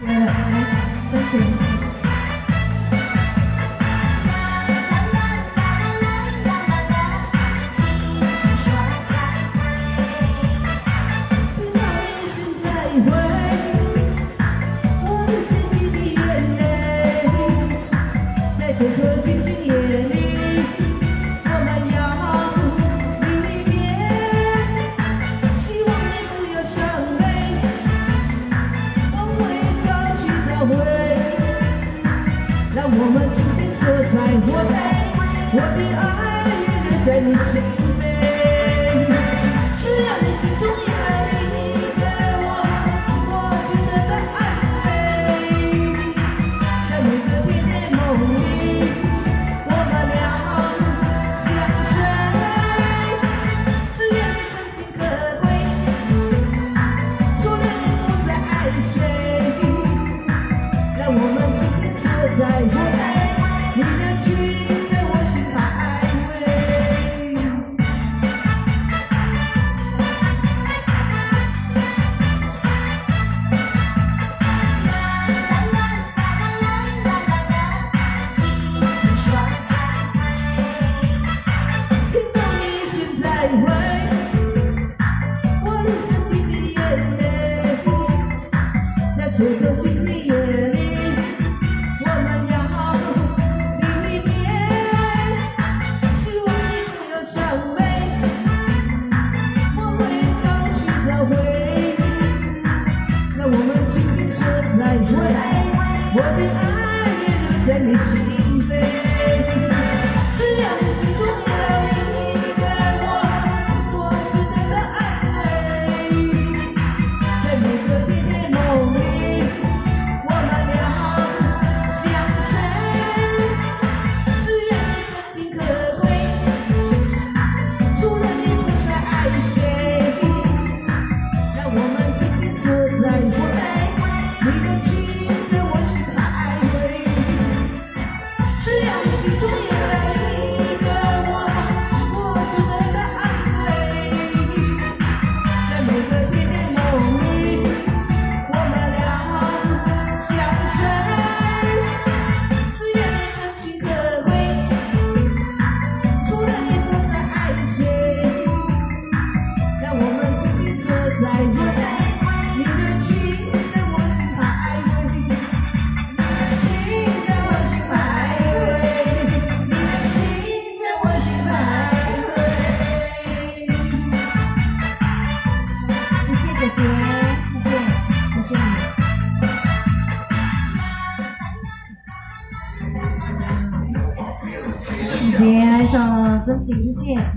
真情。我们紧紧锁在我内，我的爱也留在你心。这个静静夜里，我们要离别，希望你不要伤悲，我会早去早回，让我们轻轻说再会，我的爱也留在你心别来首真情，谢谢。